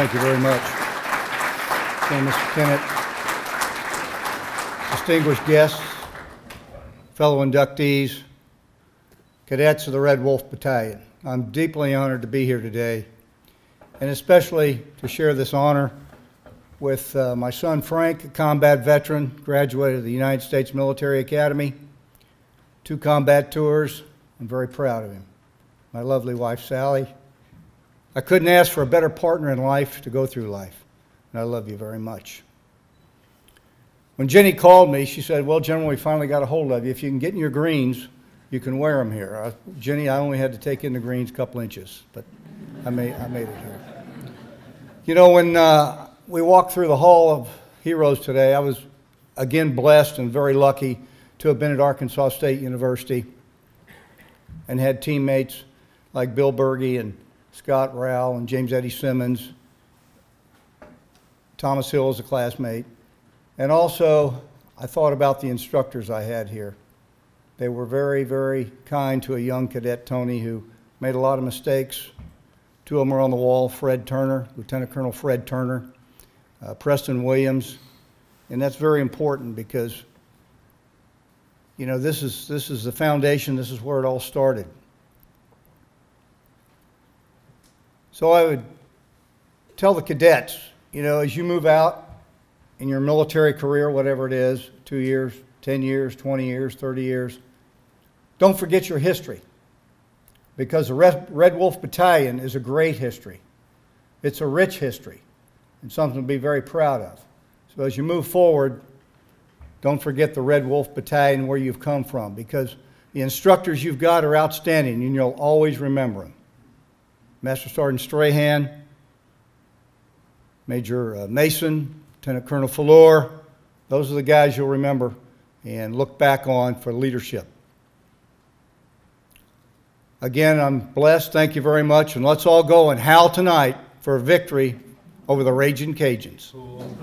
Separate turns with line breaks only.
Thank you very much. Okay, Mr. Kennett, distinguished guests, fellow inductees, cadets of the Red Wolf Battalion. I'm deeply honored to be here today, and especially to share this honor with uh, my son Frank, a combat veteran, graduated of the United States Military Academy, two combat tours. I'm very proud of him. My lovely wife Sally. I couldn't ask for a better partner in life to go through life, and I love you very much. When Jenny called me, she said, Well, General, we finally got a hold of you. If you can get in your greens, you can wear them here. I, Jenny, I only had to take in the greens a couple inches, but I made, I made it here. You know, when uh, we walked through the Hall of Heroes today, I was again blessed and very lucky to have been at Arkansas State University and had teammates like Bill Berge and Scott Rowell and James Eddie Simmons, Thomas Hill is a classmate. And also, I thought about the instructors I had here. They were very, very kind to a young cadet, Toney, who made a lot of mistakes. Two of them are on the wall Fred Turner, Lieutenant Colonel Fred Turner, uh, Preston Williams. And that's very important because, you know, this is, this is the foundation, this is where it all started. So I would tell the cadets, you know, as you move out in your military career, whatever it is, two years, 10 years, 20 years, 30 years, don't forget your history because the Red Wolf Battalion is a great history. It's a rich history and something to be very proud of. So as you move forward, don't forget the Red Wolf Battalion where you've come from because the instructors you've got are outstanding and you'll always remember them. Master Sergeant Strahan, Major uh, Mason, Lieutenant Colonel Falor, those are the guys you'll remember and look back on for leadership. Again, I'm blessed. Thank you very much. And let's all go and howl tonight for a victory over the Raging Cajuns. Cool.